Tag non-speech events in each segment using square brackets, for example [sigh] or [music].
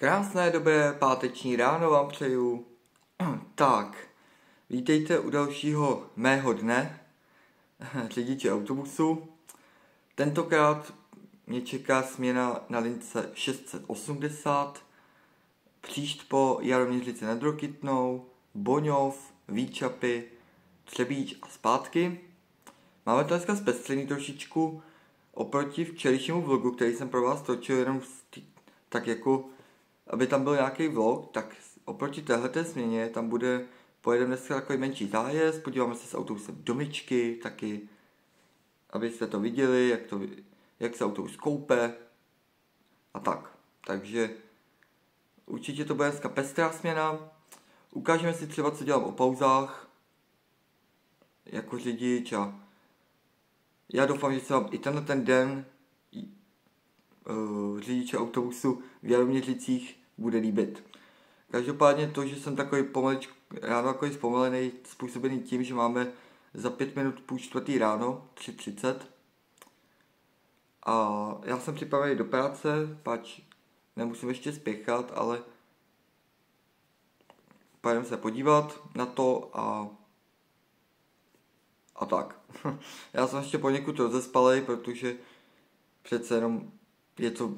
Krásné, dobré páteční ráno vám přeju. [clears throat] Tak, vítejte u dalšího mého dne, [clears throat] řidiče autobusu. Tentokrát mě čeká směna na lince 680, příšť po Jaroměřice nad Rokytnou, Boňov, Výčapy, Třebíč a zpátky. Máme to dneska zpestřený trošičku oproti včerejšímu vlogu, který jsem pro vás točil jenom tak jako aby tam byl nějaký vlog, tak oproti téhleté změně tam bude, pojedeme dneska takový menší zájezd, podíváme se s autobusem do myčky, taky, abyste to viděli, jak, to, jak se autobus koupe a tak. Takže určitě to bude dneska pestrá směna. Ukážeme si třeba, co dělám o pauzách, jako řidič a já doufám, že se vám i tenhle ten den uh, řidiče autobusu v Jaroměřicích bude líbit. Každopádně to, že jsem takový pomaličku, ráno takový zpomalený, způsobený tím, že máme za pět minut půl čtvrtý ráno, 3.30. A já jsem připravený do práce, pač nemusím ještě spěchat, ale pojedeme se podívat na to a a tak. [laughs] já jsem ještě poněkud rozespalej, protože přece jenom je to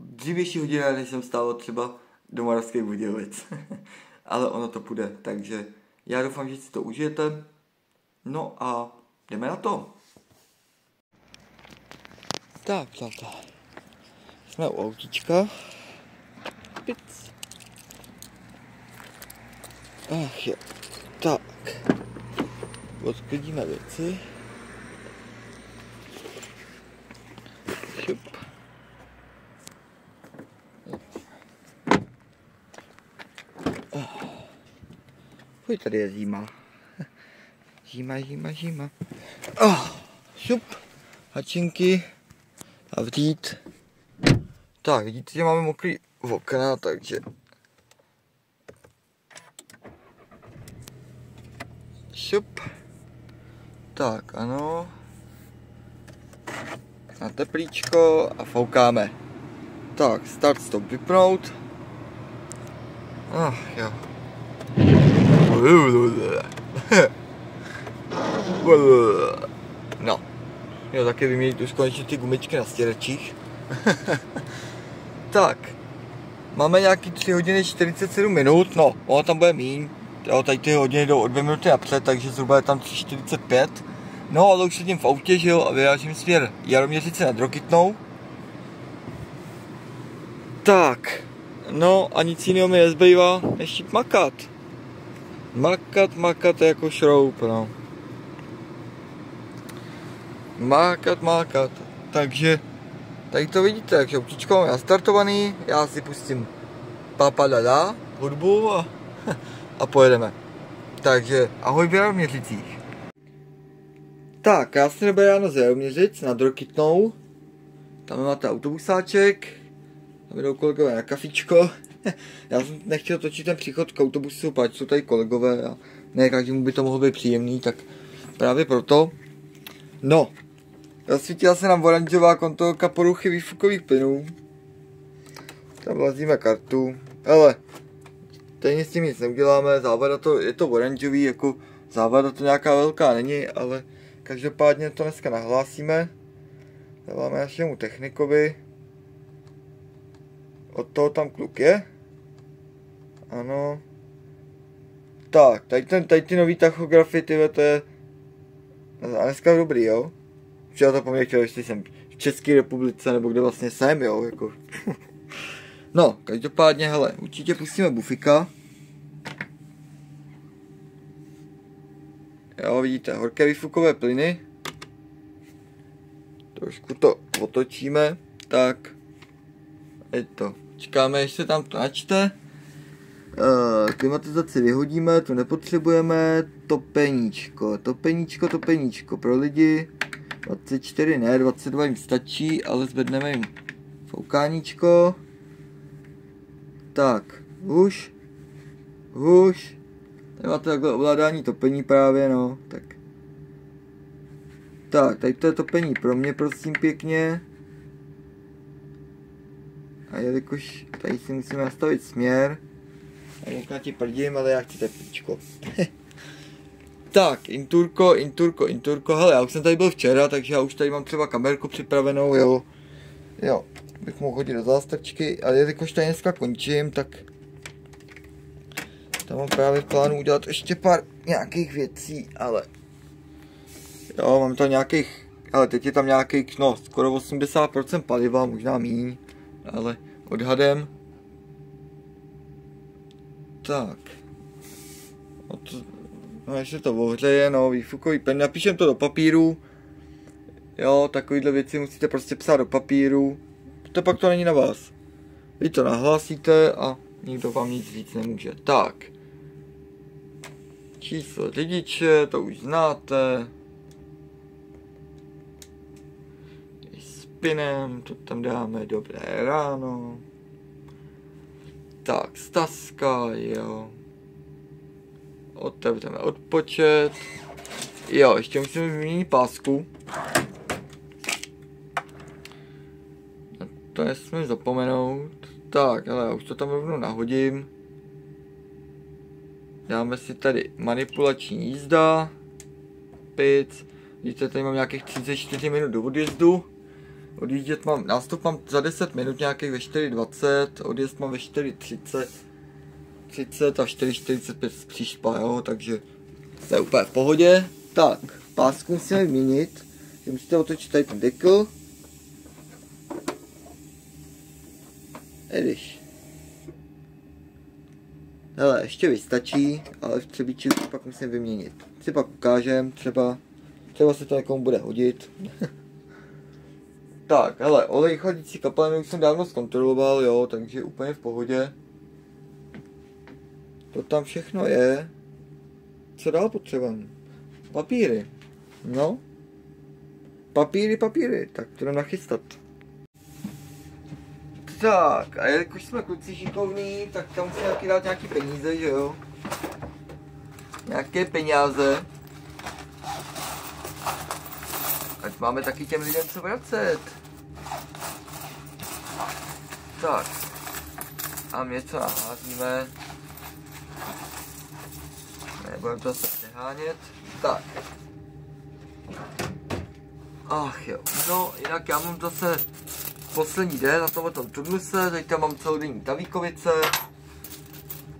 dřívější hodina, než jsem stál třeba do Moravských Budějovic. [laughs] Ale ono to půjde, takže já doufám, že si to užijete. No a jdeme na to. Tak, přátelé. Jsme u autíčka. Pic. Ach jo. Tak. Odklidíme věci. Šup. Fuj, tady je zima. [laughs] Zima, zima, zima. Oh, šup, hačinky a vřít. Tak, vidíte, že máme mokrý okna, takže... Šup. Tak, ano. Na teplíčko a foukáme. Tak, start stop vypnout. Ach, jo. [laughs] No. Jo, taky vyměnit už konečně ty gumičky na stěrečích. [laughs] tak. Máme nějaký 3 hodiny 47 minut, no, ono tam bude míň. Jo, tady ty hodiny jdou o 2 minuty napřed, takže zhruba je tam 3.45. No, ale už sedím v autě, že jo, a vyrážím směr Jaroměřice nad Rokytnou. Tak, no a nic jiného mi nezbývá, než makat. Makat, makat jako šroub, no. Mákat, mákat. Takže, tady to vidíte, takže autíčko mám nastartovaný, já si pustím papa dada, hudbu a, [laughs] a pojedeme. Takže, ahoj v Jaroměřicích. Tak, krásně dobré ráno z Jaroměřic nad Rokytnou. Tam máte autobusáček, tam jdou kolegové na kafičko. [laughs] Já jsem nechtěl točit ten příchod k autobusu, pač jsou tady kolegové a ne každému by to mohlo být příjemný, tak právě proto. No, rozsvítila se nám oranžová kontrolka poruchy výfukových plynů. Tam vlazíme kartu, ale stejně s tím nic neuděláme, závada to, je to oranžový, jako závada to nějaká velká není, ale každopádně to dneska nahlásíme. Dáváme našemu technikovi. Od toho tam kluk je. Ano. Tak, tady, ten, tady ty nový tachografy, ty to je a dneska dobrý, jo? Včera to po mě chtěl, jestli jsem v České republice, nebo kde vlastně jsem, jo, jako. [laughs] no, každopádně, hele, určitě pustíme bufika. Jo, vidíte, horké výfukové plyny. Trošku to otočíme, tak. Je to. Čekáme, až se tam to načte. Uh, klimatizaci vyhodíme, tu nepotřebujeme. Topeníčko, topeníčko, topeníčko pro lidi. 24 ne, 22 jim stačí, ale zvedneme jim foukáníčko. Tak, už. Už. Tady máte takhle ovládání topení právě, no, tak. Tak, tady to je topení pro mě, prosím pěkně. A jelikož tady si musíme nastavit směr, a možná ti prdím, ale já chci teplíčko. [laughs] tak, inturko, inturko, inturko, hele, já už jsem tady byl včera, takže já už tady mám třeba kamerku připravenou, jo. Jo, bych mohl chodit do zástrčky, ale jelikož tady dneska končím, tak tam mám právě v plánu udělat ještě pár nějakých věcí, ale jo, mám tam nějakých, ale teď je tam nějakých, no, skoro 80% paliva, možná míň, ale odhadem. Tak. Od, no ještě to ohřeje, no, výfukový pen, napíšem to do papíru. Jo, takovýhle věci musíte prostě psát do papíru. To pak to není na vás. Vy to nahlásíte a nikdo vám nic říct nemůže. Tak. Číslo řidiče, to už znáte. I s to tam dáme dobré ráno. Tak, staska, jo. Otevřeme odpočet. Jo, ještě musíme vyměnit pásku. To nesmím zapomenout. Tak, ale já už to tam rovnou nahodím. Dáme si tady manipulační jízda. Pic. Vidíte, tady mám nějakých 34 minut do odjezdu. Odjíždět mám, nástup mám za 10 minut nějakých ve 4.20, odjezd mám ve 4.30, 30 a 4.45 příšpa, jo, takže to je úplně v pohodě. Tak, pásku musíme vyměnit, že musíte otočit tady ten dekl. Ediš. Hele, ještě vystačí, ale v třebíči pak musím vyměnit. Si pak ukážem, třeba, třeba se to někomu bude hodit. [laughs] Tak, hele, olej chladící kapaliny už jsem dávno zkontroloval, jo, takže úplně v pohodě. To tam všechno je. Co dál potřebujeme? Papíry. No. Papíry, papíry. Tak to jdem nachystat. Tak, a jelikož jsme kluci šikovní, tak tam musíme taky dát nějaký peníze, že jo? Nějaké peníze. Ať máme taky těm lidem co vracet. Tak. A my něco naházíme. Nebudeme to se přehánět. Tak. Ach jo. No, jinak já mám zase poslední den na tomto turnuse. Teď tam mám celodenní tavíkovice.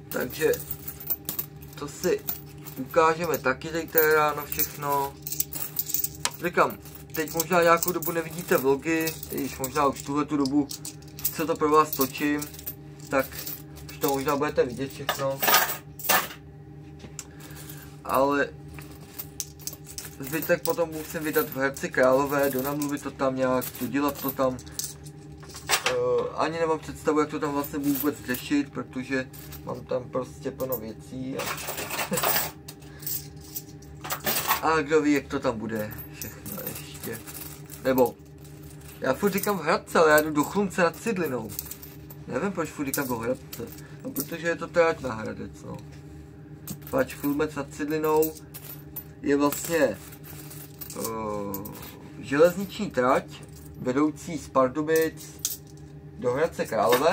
Takže to si ukážeme taky teď ráno všechno. Říkám, teď možná nějakou dobu nevidíte vlogy, když možná už tuhle tu dobu co to pro vás točím, tak už to možná budete vidět všechno. Ale zbytek potom musím vydat v Herci Králové, donamluvit to tam nějak, dodělat to tam. Uh, ani nemám představu, jak to tam vlastně vůbec řešit, protože mám tam prostě plno věcí. A, [laughs] a kdo ví, jak to tam bude všechno ještě. Nebo já furt říkám Hradce, ale já jdu do Chlumce nad Cidlinou. Nevím, proč furt říkám do Hradce. No, protože je to tráť na Hradec, no. Pač Chlumec nad Cidlinou je vlastně uh, železniční trať vedoucí z Pardubic do Hradce Králové.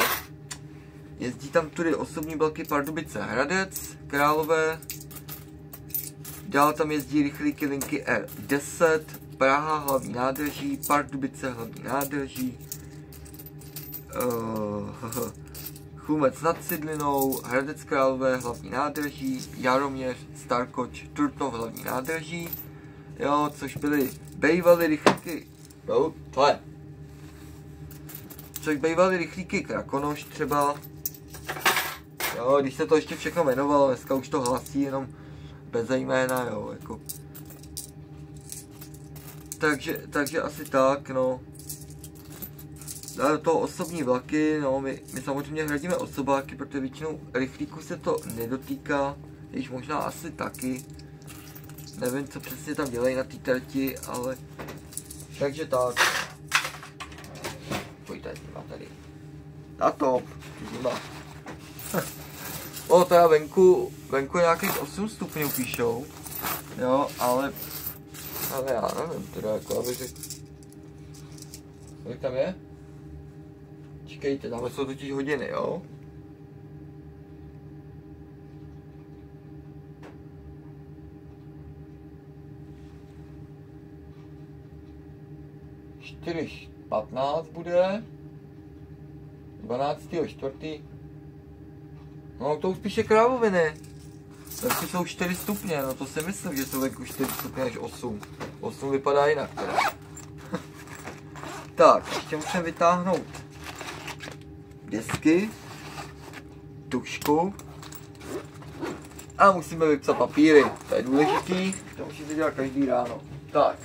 Jezdí tam tudy osobní vlaky Pardubice Hradec, Králové. Dál tam jezdí rychlíky linky R10, Praha hlavní nádraží, Pardubice hlavní nádraží, uh, [laughs] Chlumec nad Cidlinou, Hradec Králové hlavní nádraží, Jaroměř, Starkoč, Trutnov hlavní nádraží, jo, což byly bejvaly rychlíky, no, tohle, což bejvaly rychlíky Krakonoš třeba, jo, když se to ještě všechno jmenovalo, dneska už to hlasí jenom bez jména, jo, jako takže, takže asi tak, no. A to osobní vlaky, no, my, my samozřejmě hradíme osobáky, protože většinou rychlíku se to nedotýká, již možná asi taky. Nevím, co přesně tam dělají na té trati, ale... Takže tak. Pojďte, zima tady. Na top, zima. [laughs] o, teda venku, venku nějakých 8 stupňů píšou. Jo, ale ale já nevím, teda jako aby řekl... Kolik tam je? Počkejte, tam jsou totiž hodiny, jo? Čtyři 15 bude. 12. čtvrtý. No to už spíše krávoviny. Takže jsou 4 stupně, no to si myslím, že jsou venku 4 stupně až 8. 8 vypadá jinak teda. [laughs] tak, ještě musím vytáhnout desky, tušku a musíme vypsat papíry. To je důležitý, to musíte dělat každý ráno. Tak.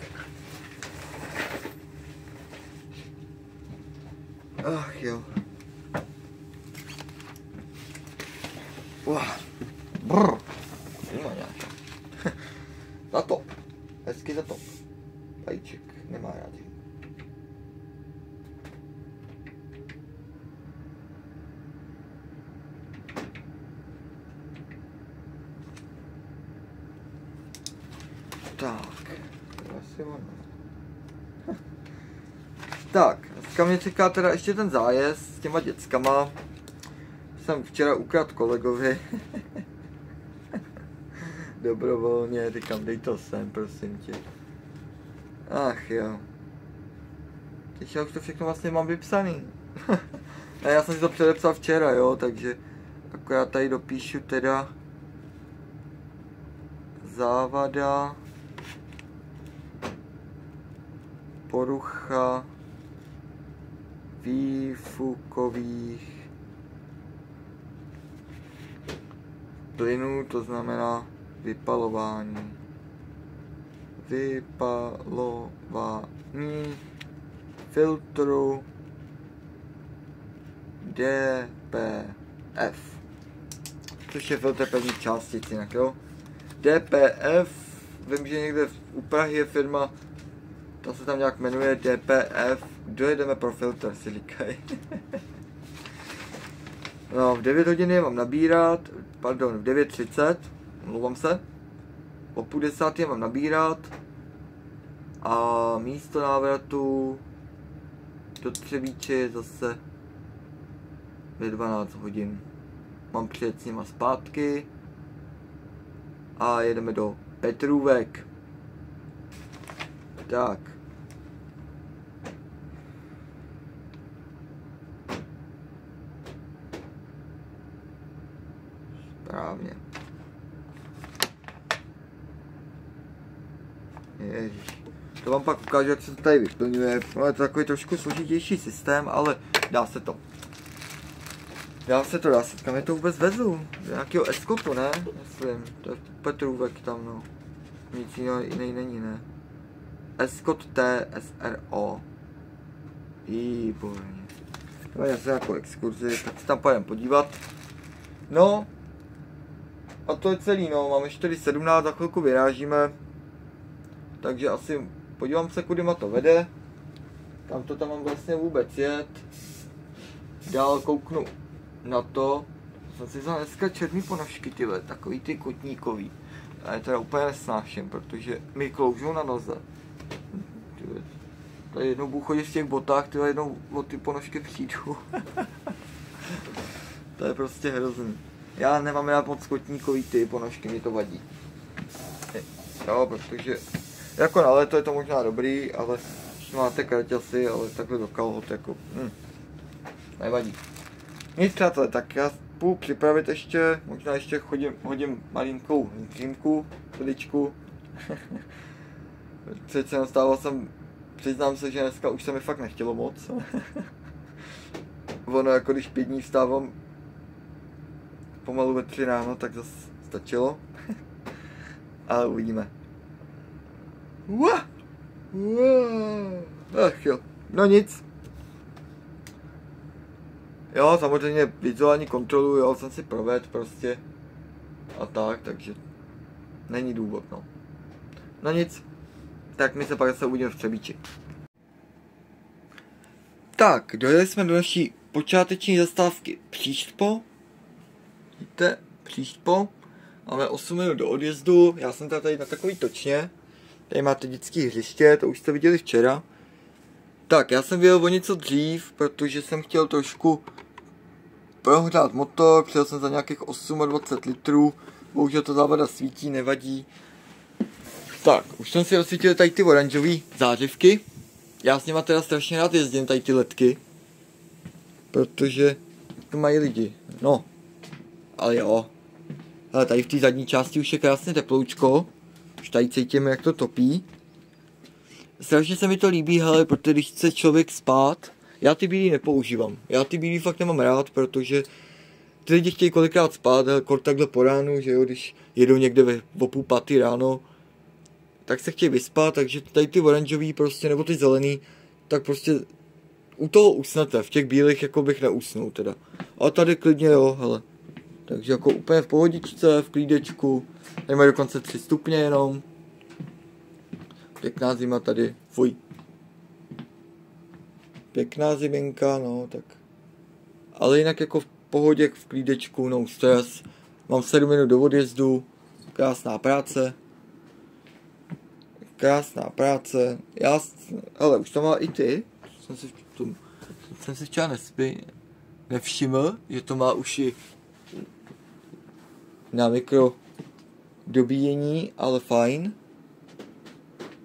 Ach jo. Uah. Brr. Nemá nějaká. za to. Hezky za to. Vajíček. Nemá rád. Tak. To asi ono. tak, dneska mě čeká teda ještě ten zájezd s těma dětskama. Jsem včera ukradl kolegovi. [laughs] Dobrovolně, říkám, dej to sem, prosím tě. Ach jo. Teď já už to všechno vlastně mám vypsaný. [laughs] A já jsem si to předepsal včera, jo, takže akorát tady dopíšu teda závada porucha výfukových plynů, to znamená vypalování. Vypalování filtru DPF. Což je filtr pevných částic jinak, jo? DPF, vím, že někde u Prahy je firma, ta se tam nějak jmenuje DPF, dojedeme pro filtr, si říkají. [laughs] no, v 9 hodiny mám nabírat, pardon, v 9.30, mluvám se, o půl desátý mám nabírat a místo návratu do Třebíče je zase ve 12 hodin. Mám přijet s nima zpátky a jedeme do Petrůvek. Tak. Správně. Ježiš. To vám pak ukážu, jak se to tady vyplňuje. No, je to takový trošku složitější systém, ale dá se to. Dá se to, dá se. Kam je to vůbec vezu? Nějakého eskopu, ne? Myslím. To je Petrůvek tam, no. Nic jiného jiný není, ne? Escot TSRO. Výborně. To je jako exkurzi, tak se tam pojedeme podívat. No, a to je celý, no, máme 4.17, za chvilku vyrážíme. Takže asi podívám se, kudy ma to vede. Kam to tam mám vlastně vůbec jet. Dál kouknu na to. Jsem si vzal dneska černý ponožky, tyhle, takový ty kotníkový. A je teda úplně nesnáším, protože mi kloužou na noze. Tady jednou budu chodit v těch botách, tyhle jednou od ty ponožky přijdu. [laughs] to je prostě hrozný. Já nemám rád moc kotníkový ty ponožky, mi to vadí. Jo, protože jako na léto je to možná dobrý, ale máte kraťasy, ale takhle do kalhot jako, hm, nevadí. Nic přátelé, tak já půjdu připravit ještě, možná ještě chodím, hodím malinkou křímku, chviličku. [laughs] Přece nastával jsem, přiznám se, že dneska už se mi fakt nechtělo moc. [laughs] ono jako když pět dní vstávám pomalu ve tři ráno, tak zase stačilo. [laughs] Ale uvidíme. Ach jo, no nic. Jo, samozřejmě vizuální kontrolu, jo, jsem si provedl prostě. A tak, takže není důvod, no. No nic, tak my se pak zase uvidíme v Třebíči. Tak, dojeli jsme do naší počáteční zastávky Příštpo. Víte, Příštpo. Máme 8 minut do odjezdu, já jsem tady na takový točně. Tady máte dětské hřiště, to už jste viděli včera. Tak, já jsem vyjel o něco dřív, protože jsem chtěl trošku prohrát motor, přijel jsem za nějakých 28 litrů, bohužel to závada svítí, nevadí. Tak, už jsem si osvítil tady ty oranžové zářivky. Já s nima teda strašně rád jezdím, tady ty ledky. Protože to mají lidi. No, ale jo. Ale tady v té zadní části už je krásně teploučko. Už tady cítíme, jak to topí. Strašně se mi to líbí, hele, protože když chce člověk spát, já ty bílý nepoužívám. Já ty bílý fakt nemám rád, protože ty lidi chtějí kolikrát spát, hele, kort takhle po ránu, že jo, když jedou někde ve, o půl paty ráno, tak se chtějí vyspat, takže tady ty oranžový prostě, nebo ty zelený, tak prostě u toho usnete, v těch bílých jako bych neusnul teda. A tady klidně jo, hele. Takže jako úplně v pohodičce, v klídečku, tady mají dokonce 3 stupně jenom. Pěkná zima tady, fuj. Pěkná ziminka, no, tak. Ale jinak jako v pohodě, v klídečku, no stres. Mám 7 minut do odjezdu, krásná práce. Krásná práce. Já, ale už to má i ty. Jsem si, tom, jsem si včera nespí, nevšiml, že to má už i na mikro dobíjení, ale fajn.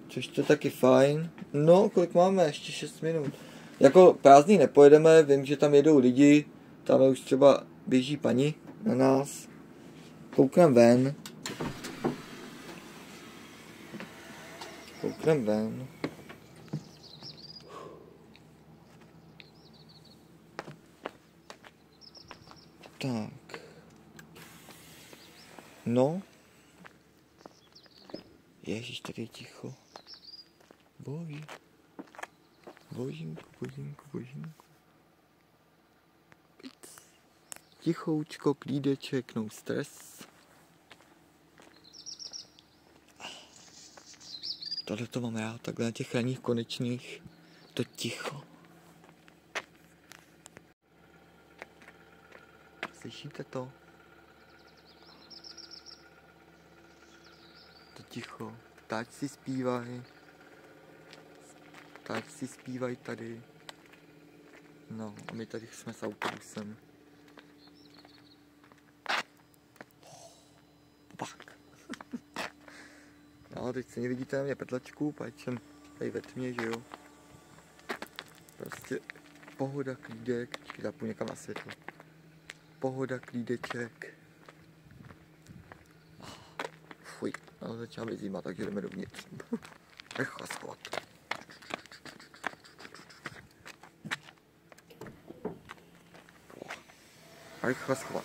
Což to taky fajn. No, kolik máme? Ještě 6 minut. Jako prázdný nepojedeme, vím, že tam jedou lidi, tam už třeba běží paní na nás. Koukneme ven. Koukneme ven. Tak. No. Ježíš, tady je ticho. Boží. Božínku, božínku, božínku. Tichoučko, klídeček, no stres. Tohle to mám já, takhle na těch raných konečných. To ticho. Slyšíte to? Ticho. Ptáč si zpívají. Ptáč si zpívají tady. No a my tady jsme s autobusem. Pak. [laughs] no teď se nevidíte na mě petlačku, pač jsem tady ve tmě, že jo. Prostě pohoda, klídek, počkej, někam na světlo pohoda, klídeček. Ale začala být zima, takže jdeme dovnitř. Rychle schovat. Rychle schovat.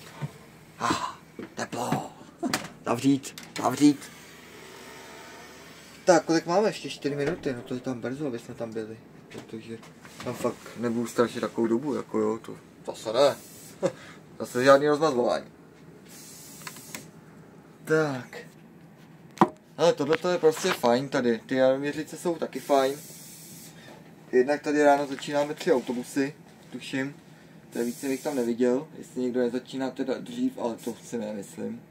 Ah, teplo. Zavřít, zavřít. Tak, kolik máme? Ještě 4 minuty, no to je tam brzo, aby jsme tam byli. Protože tam fakt nebudu strašit takovou dobu, jako jo, to zase ne. [laughs] Zase žádný rozmazlování. Tak. Ale tohle je prostě fajn tady. Ty měřice jsou taky fajn. Jednak tady ráno začínáme tři autobusy, tuším. To je více bych tam neviděl, jestli někdo nezačíná teda dřív, ale to si nemyslím.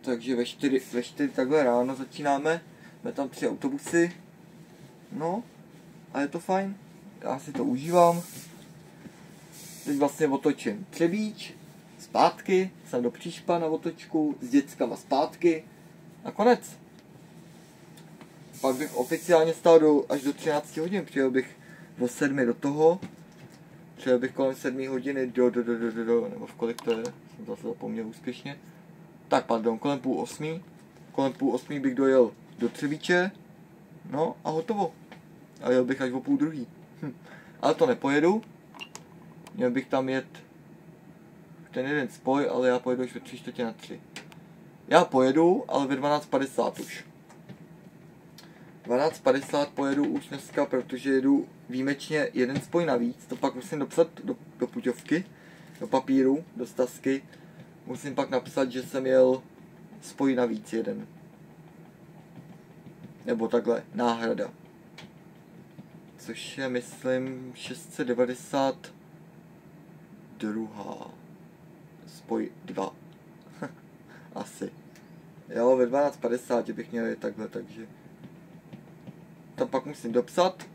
Takže ve čtyři, ve čtyři takhle ráno začínáme. Máme tam tři autobusy. No, a je to fajn. Já si to užívám teď vlastně otočím Třebíč, zpátky, jsem do Příšpa na otočku, s dětskama zpátky a konec. Pak bych oficiálně stál do, až do 13 hodin, přijel bych o 7 do toho, přijel bych kolem 7 hodiny do, do, do, do, do, do nebo v kolik to je, jsem zase zapomněl úspěšně. Tak pardon, kolem půl osmi, kolem půl osmi bych dojel do Třebíče, no a hotovo. A jel bych až o půl druhý. Hm. Ale to nepojedu, Měl bych tam jet ten jeden spoj, ale já pojedu už ve 3 čtvrtě na 3. Já pojedu, ale ve 12.50 už. 12.50 pojedu už dneska, protože jedu výjimečně jeden spoj navíc. To pak musím dopsat do, do puťovky, do papíru, do stasky. Musím pak napsat, že jsem jel spoj navíc jeden. Nebo takhle, náhrada. Což je, myslím, 690 druhá. Spoj 2. Asi. Jo, ve 12.50 bych měl jít takhle, takže... Tam pak musím dopsat.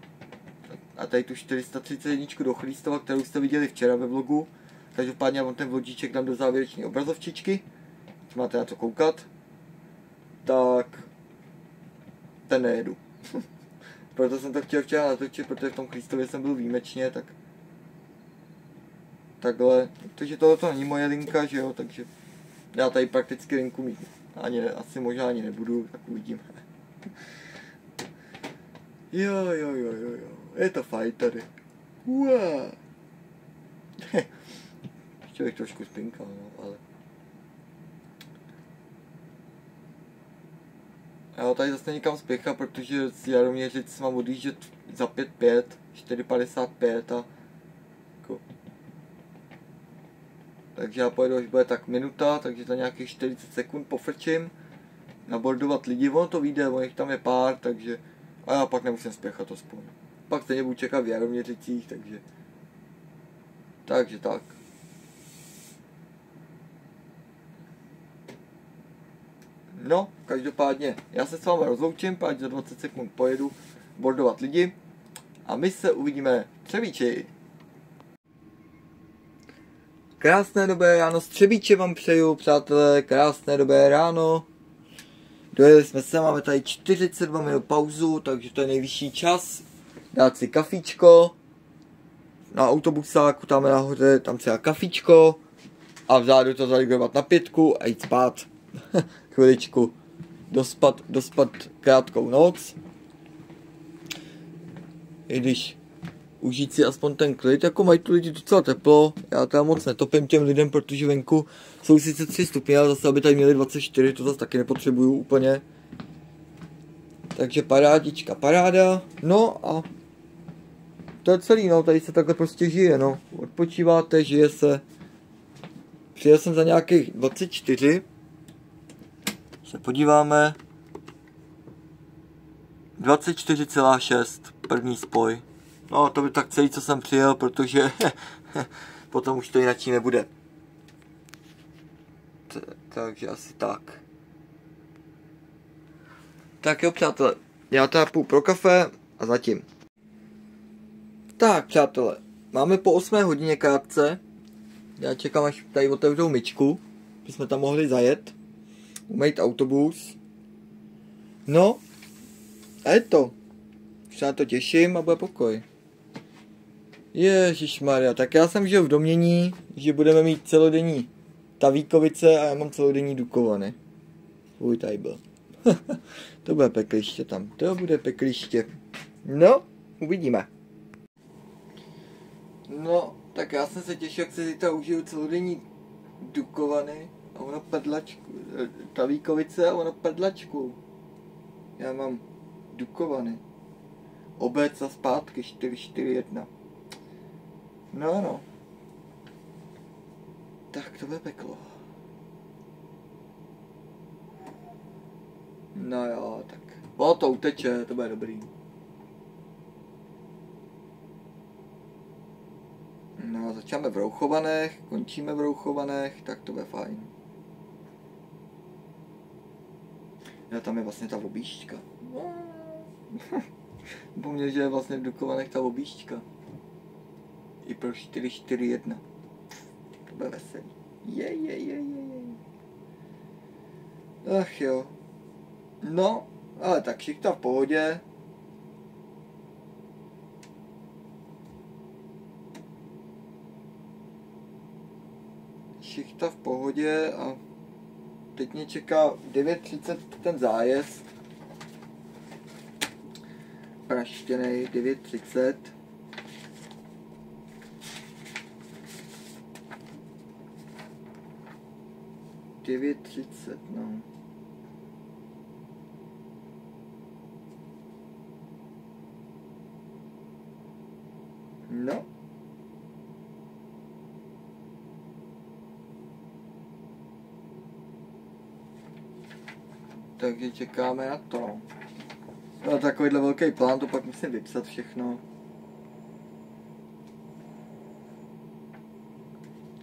a tady tu 431 do Christova, kterou jste viděli včera ve vlogu. Každopádně já vám ten vlogíček dám do závěrečné obrazovčičky, máte na to koukat. Tak ten nejedu. [laughs] Proto jsem to chtěl včera natočit, protože v tom Kristově jsem byl výjimečně, tak takhle, protože tohle to není moje linka, že jo, takže já tady prakticky linku mít ani asi možná ani nebudu, tak uvidím. jo, jo, jo, jo, jo, je to fajn tady. Wow. Ještě [laughs] bych trošku spinkal, no, ale... Já tady zase někam spěchám, protože z Jaroměřic mám odjíždět za 5.5, 4.55 a jako takže já pojedu, až bude tak minuta, takže za nějakých 40 sekund pofrčím, nabordovat lidi, ono to vyjde, ono jich tam je pár, takže, a já pak nemusím spěchat aspoň. Pak stejně budu čekat v Jaroměřicích, takže, takže tak. No, každopádně, já se s vámi rozloučím, páč za 20 sekund pojedu bordovat lidi a my se uvidíme v Třebíči. Krásné dobré ráno, Střebíče vám přeju, přátelé, krásné dobré ráno. Dojeli jsme se, máme tady 42 minut pauzu, takže to je nejvyšší čas. Dát si kafíčko. Na autobusáku tam nahoře, tam si dát kafíčko. A vzadu to zaligovat na pětku a jít spát. [laughs] Chviličku. Dospat, dospat krátkou noc. I když užít si aspoň ten klid, jako mají tu lidi docela teplo, já tam moc netopím těm lidem, protože venku jsou sice 3 stupně, ale zase aby tady měli 24, to zase taky nepotřebuju úplně. Takže parádička, paráda, no a to je celý, no, tady se takhle prostě žije, no, odpočíváte, žije se. Přijel jsem za nějakých 24, se podíváme, 24,6, první spoj. No, to by tak celý, co jsem přijel, protože [laughs] potom už to jinak nebude. T takže asi tak. Tak jo, přátelé, já teda půjdu pro kafe a zatím. Tak, přátelé, máme po 8 hodině krátce. Já čekám, až tady otevřou myčku, aby jsme tam mohli zajet. Umejt autobus. No, a je to. Už se na to těším a bude pokoj. Ježíš Maria, tak já jsem žil v domění, že budeme mít celodenní Tavíkovice a já mám celodenní Dukovany. Svůj tady byl. [laughs] to bude pekliště tam, to bude pekliště. No, uvidíme. No, tak já jsem se těšil, jak se zítra užiju celodenní Dukovany a ono pedlačku, eh, Tavíkovice a ono pedlačku. Já mám Dukovany. Obec a zpátky 441. No, no. Tak to bude peklo. No jo, tak. O, to uteče, to bude dobrý. No, začínáme v Rouchovanech, končíme v Rouchovanech, tak to bude fajn. Já tam je vlastně ta obíšťka. [laughs] Pomně, že je vlastně v Dukovanech ta obíšťka i pro 441. To bude veselý. Je, je, je, je, je. Ach jo. No, ale tak šichta v pohodě. Šichta v pohodě a teď mě čeká 9.30 ten zájezd. Praštěnej 9.30. 9.30, no. No. Takže čekáme na to. No, takovýhle velký plán, to pak musím vypsat všechno.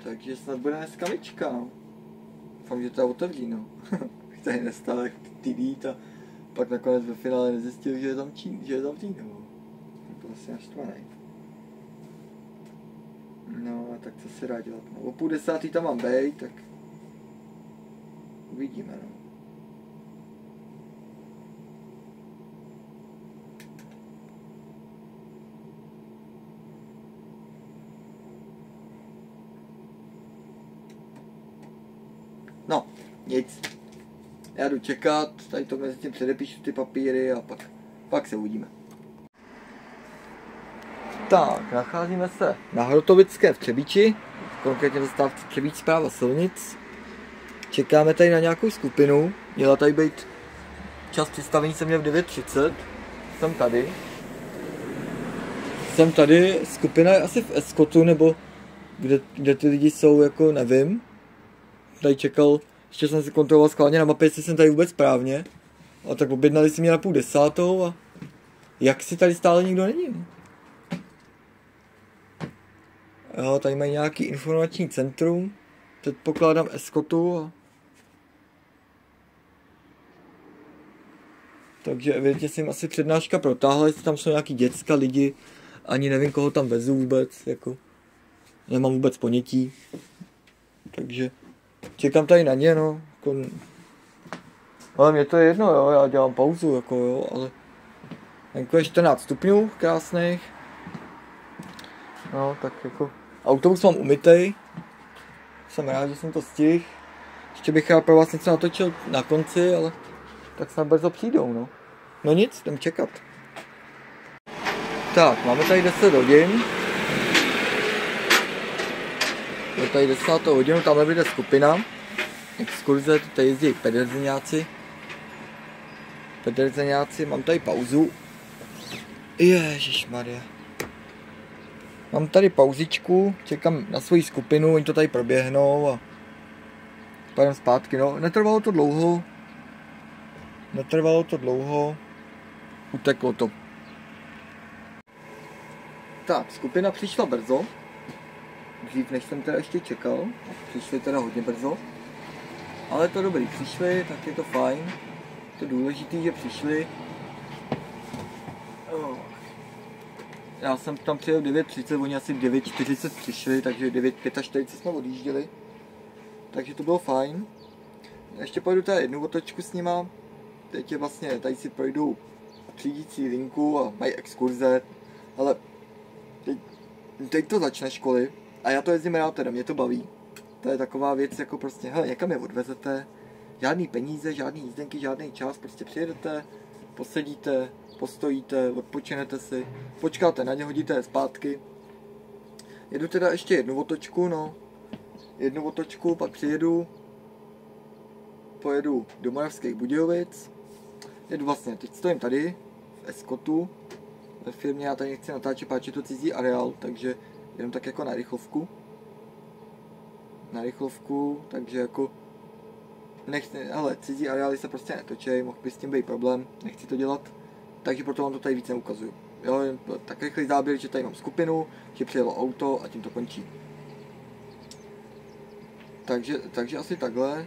Takže snad bude dneska lička. Doufám, že to otevří, no. [laughs] Tady nestál jak TD a pak nakonec ve finále nezjistil, že je tam Čín, že je tam Čín, no. asi naštvaný. No, a tak co se dá dělat? No, o půl desátý tam mám být, tak uvidíme, no. No, nic. Já jdu čekat, tady to mezi tím předepíšu ty papíry a pak, pak se uvidíme. Tak, nacházíme se na Hrotovické v Třebíči, konkrétně zastávce Třebíč zpráva silnic. Čekáme tady na nějakou skupinu, měla tady být čas představení se mě v 9.30, jsem tady. Jsem tady, skupina je asi v Eskotu, nebo kde, kde ty lidi jsou, jako nevím. Tady čekal, ještě jsem si kontroloval skladně na mapě, jestli jsem tady vůbec správně. A tak objednali si mě na půl desátou a jak si tady stále nikdo není. Jo, tady mají nějaký informační centrum, předpokládám Eskotu a... Takže evidentně jsem asi přednáška protáhla, jestli tam jsou nějaký děcka, lidi, ani nevím, koho tam vezu vůbec, jako... Nemám vůbec ponětí. Takže čekám tady na ně, no. Jako... Ale mě to je jedno, jo, já dělám pauzu, jako jo, ale... Jako je 14 stupňů krásných. No, tak jako... Autobus mám umytej. Jsem rád, že jsem to stihl. Ještě bych rád pro vás něco natočil na konci, ale tak snad brzo přijdou, no. No nic, jdem čekat. Tak, máme tady 10 hodin. Je tady 10 hodinu, tam bude skupina. Exkurze, tady jezdí pederzeňáci. Pederzeňáci, mám tady pauzu. Maria. Mám tady pauzičku, čekám na svoji skupinu, oni to tady proběhnou a pojedem zpátky. No, netrvalo to dlouho, netrvalo to dlouho, uteklo to. Tak, skupina přišla brzo, dřív než jsem teda ještě čekal, přišli teda hodně brzo, ale to dobrý, přišli, tak je to fajn, to důležité, že přišli, já jsem tam přijel 9.30, oni asi 9.40 přišli, takže 9.45 jsme odjížděli. Takže to bylo fajn. Ještě pojedu tady jednu otočku s nima. Teď je vlastně, tady si projdu třídící linku a mají exkurze. Ale teď, teď to začne školy a já to jezdím rád teda, mě to baví. To je taková věc jako prostě, hele, někam je odvezete, žádný peníze, žádný jízdenky, žádný čas, prostě přijedete, posedíte, postojíte, odpočinete si, počkáte na ně, hodíte je zpátky. Jedu teda ještě jednu otočku, no. Jednu otočku, pak přijedu, pojedu do Moravských Budějovic. Jedu vlastně, teď stojím tady, v Eskotu, ve firmě, já tady nechci natáčet, páči to cizí areál, takže jenom tak jako na rychlovku. Na rychlovku, takže jako nechci, ale cizí areály se prostě netočej, mohl by s tím být problém, nechci to dělat takže proto vám to tady víc neukazuju. Jo, tak rychlý záběr, že tady mám skupinu, že přijelo auto a tím to končí. Takže, takže asi takhle.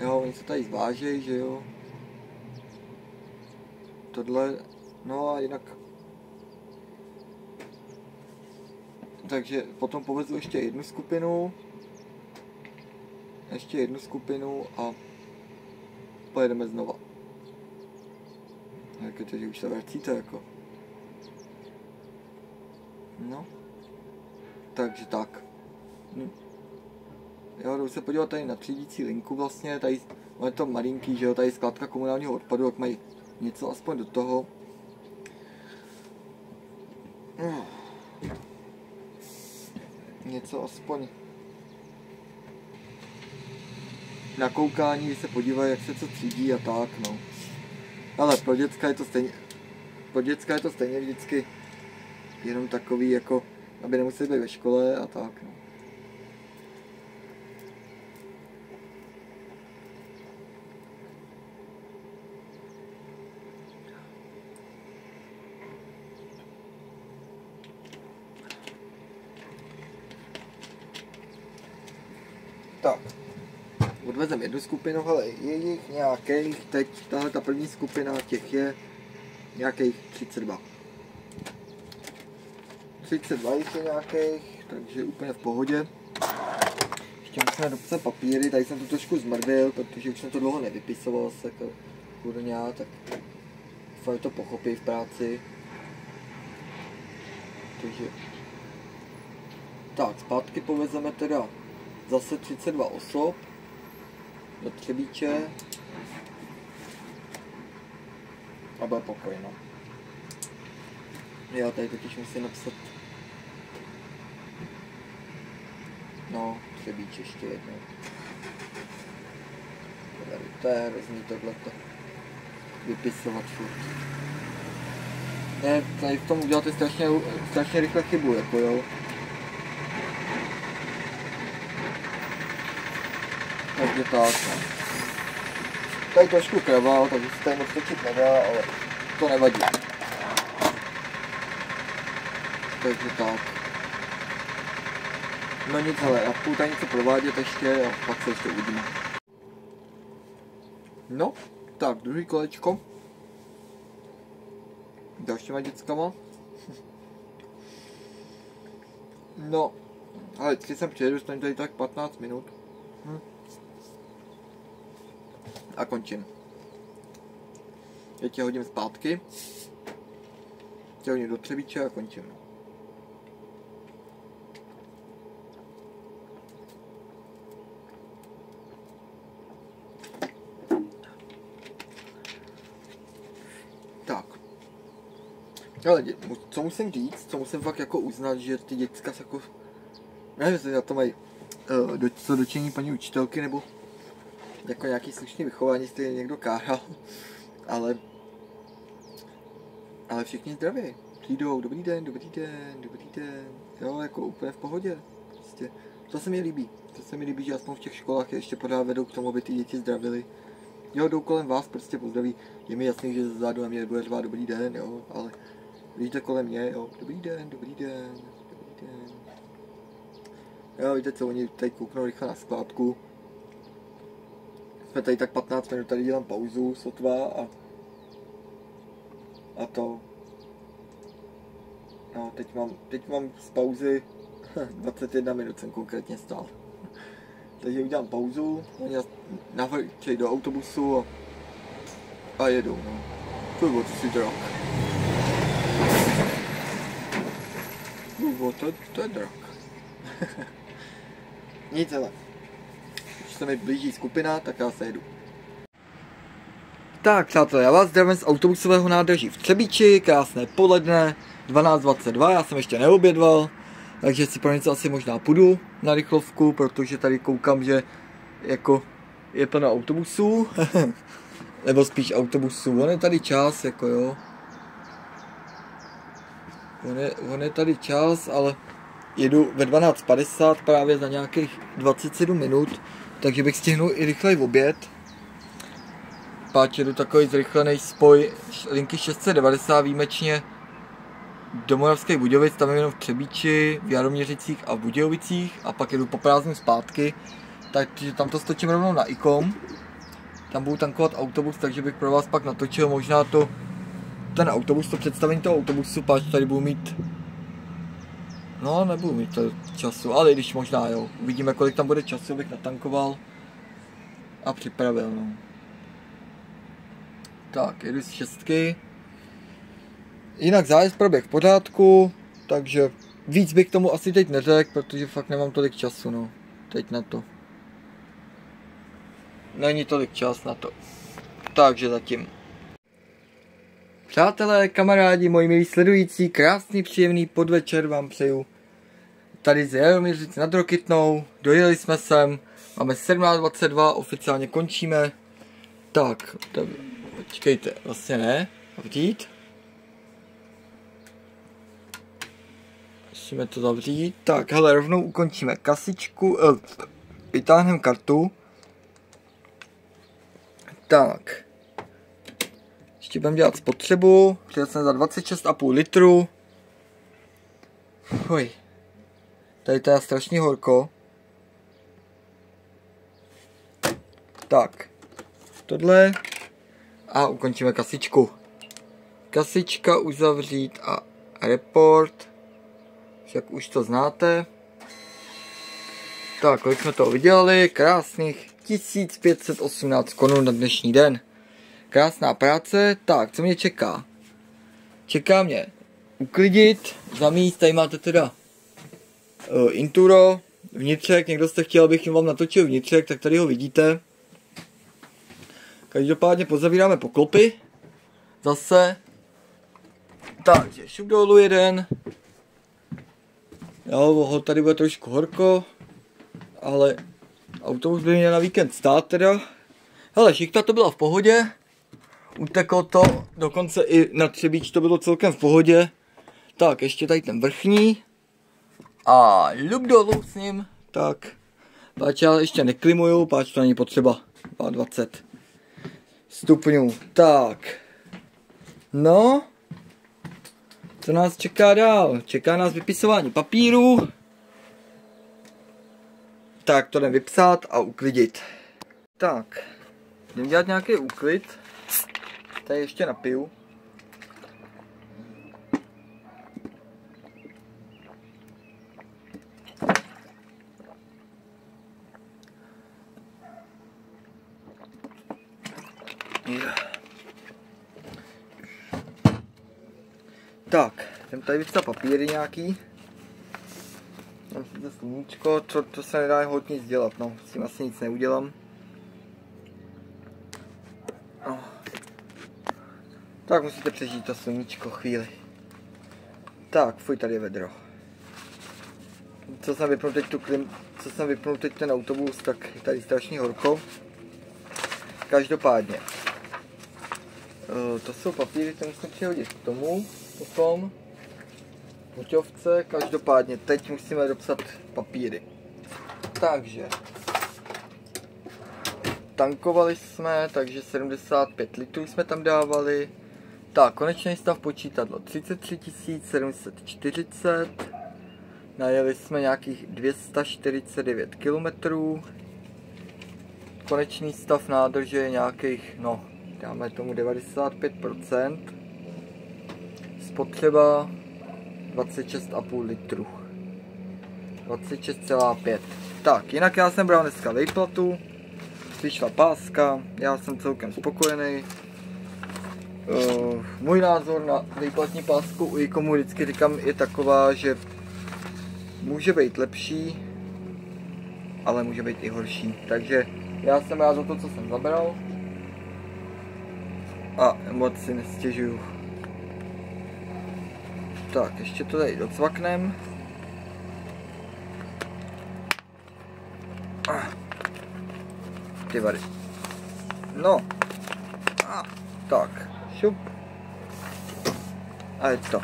Jo, oni se tady zvážejí, že jo. Tohle, no a jinak... Takže potom povezu ještě jednu skupinu. Ještě jednu skupinu a pojedeme znova. Jak je to, že už se vracíte jako. No. Takže tak. Hm. Jo, jdu se podívat tady na třídící linku vlastně, tady je to malinký, že jo, tady skladka komunálního odpadu, jak mají něco aspoň do toho. Hm. Něco aspoň na koukání, když se podívají, jak se co třídí a tak, no. Ale pro děcka je to stejně, pro děcka je to stejně vždycky jenom takový jako, aby nemuseli být ve škole a tak. No. Tak odvezem jednu skupinu, ale je jich nějakých, teď tahle ta první skupina těch je nějakých 32. 32 ještě nějakých, takže úplně v pohodě. Ještě musíme dopsat papíry, tady jsem to trošku zmrdil, protože už jsem to dlouho nevypisoval se jako kurňa, tak fakt to pochopí v práci. Takže tak, zpátky povezeme teda zase 32 osob do Třebíče a bude pokoj, no. Já tady totiž musím napsat No, Třebíč ještě jednou. Tady, to je hrozný tohleto. Vypisovat furt. Ne, tady v tom uděláte strašně, strašně rychle chybu, jako jo. Takže tak. Tady trošku kraval, takže se tady moc točit nedá, ale to nevadí. Takže tak. No nic, ale já půjdu tady něco provádět ještě a pak se ještě uvidíme. No, tak, druhý kolečko. Dalšíma dětskama. No, ale vždycky jsem přijedu, stojím tady tak 15 minut. Hm. A končím. Teď tě hodím zpátky. Tě hodím do Třebíče a končím. Tak. Ale co musím říct, co musím fakt jako uznat, že ty děcka se jako... Nevím, jestli na to mají uh, do, co dočení paní učitelky, nebo jako nějaký slušný vychování, jestli někdo káral, ale ale všichni zdraví. Přijdou, dobrý den, dobrý den, dobrý den, jo, jako úplně v pohodě. Prostě. To se mi líbí. To se mi líbí, že aspoň v těch školách ještě pořád vedou k tomu, aby ty děti zdravili. Jo, jdou kolem vás, prostě pozdraví. Je mi jasný, že zadu na mě bude řvát dobrý den, jo, ale vidíte kolem mě, jo, dobrý den, dobrý den, dobrý den. Jo, víte co, oni tady kouknou rychle na skládku. Jsme tady tak 15 minut, tady dělám pauzu, sotva a a to. No, teď mám, teď mám z pauzy [laughs] 21 minut jsem konkrétně stál. Takže udělám pauzu, oni do autobusu a, a jedu, no. To bylo si drak. No, to, to je drak. [laughs] Nic ale. Se mi blíží skupina, tak já se jedu. Tak přátelé, já vás zdravím z autobusového nádraží v Třebíči, krásné poledne, 12.22, já jsem ještě neobědval, takže si pro něco asi možná půjdu na rychlovku, protože tady koukám, že jako je plno autobusů, [laughs] nebo spíš autobusů, on je tady čas, jako jo. On je, on je tady čas, ale jedu ve 12.50 právě za nějakých 27 minut, takže bych stihnul i rychlej oběd. Páč jedu takový zrychlený spoj linky 690 výjimečně. Do Moravské Budějovic, tam jenom v Třebíči, v Jaroměřicích a v Budějovicích a pak jedu po prázdnu zpátky, takže tam to stočím rovnou na IKOM. Tam budu tankovat autobus, takže bych pro vás pak natočil možná to, ten autobus, to představení toho autobusu, páč tady budu mít No, nebudu mít to času, ale když možná jo. Uvidíme, kolik tam bude času, abych natankoval a připravil, no. Tak, jedu z šestky. Jinak zájezd proběh v pořádku, takže víc bych tomu asi teď neřekl, protože fakt nemám tolik času, no. Teď na to. Není tolik čas na to. Takže zatím. Přátelé, kamarádi, moji milí sledující, krásný, příjemný podvečer vám přeju. Tady z Jaroměřic nad Rokytnou, dojeli jsme sem, máme 17.22, oficiálně končíme. Tak, tak Počkejte, vlastně ne. Zavřít. Musíme to zavřít. Tak, hele, rovnou ukončíme kasičku. Eh, vytáhneme kartu. Tak. Ještě budeme dělat spotřebu. Přijel jsem za 26,5 litru. Fuj. Tady je strašně horko. Tak. Tohle a ukončíme kasičku. Kasička uzavřít a report. jak už to znáte. Tak, kolik jsme to vydělali? Krásných 1518 korun na dnešní den. Krásná práce. Tak, co mě čeká? Čeká mě uklidit, zamíst, tady máte teda Inturo, vnitřek, někdo jste chtěl, abych vám natočil vnitřek, tak tady ho vidíte. Každopádně pozavíráme poklopy. Zase. Takže šup dolů jeden. Jo, ho tady bude trošku horko. Ale autobus by měl na víkend stát teda. Hele, šikta to byla v pohodě. Uteklo to, dokonce i na třebíč to bylo celkem v pohodě. Tak, ještě tady ten vrchní. A lup dolů s ním. Tak. Páč já ještě neklimuju, páč to není potřeba. 20 stupňů. Tak. No. Co nás čeká dál? Čeká nás vypisování papíru. Tak, to jdem vypsat a uklidit. Tak. Jdem dělat nějaký úklid. Tady ještě napiju. Tak, jdem tady vypsat papíry nějaký. Si to sluníčko, to, to se nedá hodně nic dělat, no, s tím asi nic neudělám. No. Tak musíte přežít to sluníčko chvíli. Tak, fuj, tady je vedro. Co jsem vypnul teď tu klim, co jsem vypnul teď ten autobus, tak je tady strašně horko. Každopádně. Uh, to jsou papíry, které musím přihodit k tomu potom puťovce, každopádně teď musíme dopsat papíry. Takže tankovali jsme, takže 75 litrů jsme tam dávali. Tak, konečný stav počítadlo 33 740. Najeli jsme nějakých 249 km. Konečný stav nádrže je nějakých, no, dáme tomu 95% spotřeba 26,5 litru. 26,5. Tak, jinak já jsem bral dneska vejplatu, přišla páska, já jsem celkem spokojený. Uh, můj názor na vejplatní pásku u Ikomu vždycky říkám je taková, že může být lepší, ale může být i horší. Takže já jsem rád za to, co jsem zabral. A moc si nestěžuju. Tak, ještě to tady docvaknem. Ty vady. No. A, tak, šup. A je to.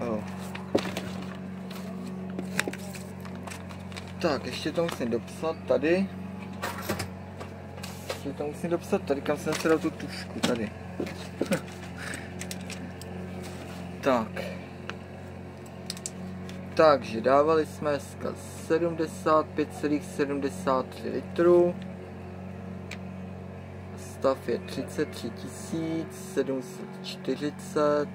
Oh. Tak, ještě to musím dopsat tady. Ještě to musím dopsat tady, kam jsem se dal tu tušku, tady. [laughs] Tak. Takže dávali jsme 75,73 litrů. Stav je 33 740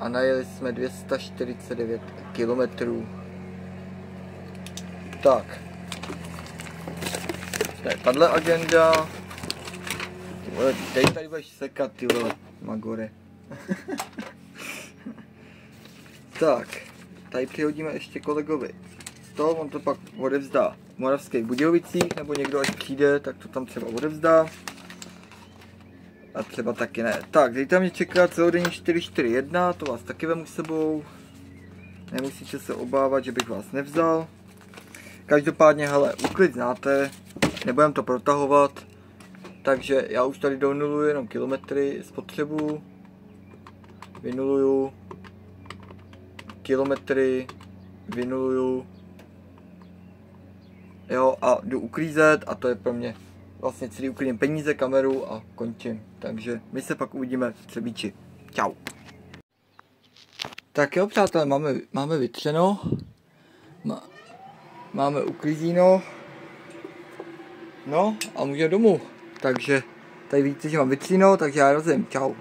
a najeli jsme 249 kilometrů. Tak. Je tahle agenda. Ty vole, tady, tady budeš sekat, ty vole, Magore. [laughs] tak, tady přihodíme ještě kolegovi to, on to pak odevzdá v Moravských Budějovicích, nebo někdo až přijde, tak to tam třeba odevzdá. A třeba taky ne. Tak, tady mě čeká celodenní 441, to vás taky vemu sebou. Nemusíte se obávat, že bych vás nevzal. Každopádně, hele, uklid znáte, nebudem to protahovat. Takže já už tady donuluji jenom kilometry spotřebu vynuluju kilometry, vynuluju jo a jdu uklízet a to je pro mě vlastně celý uklidím peníze, kameru a končím. Takže my se pak uvidíme v Třebíči. Čau. Tak jo přátelé, máme, máme vytřeno, Má, máme uklízíno, no a můžeme domů. Takže tady vidíte, že mám vytříno, takže já rozumím. Čau.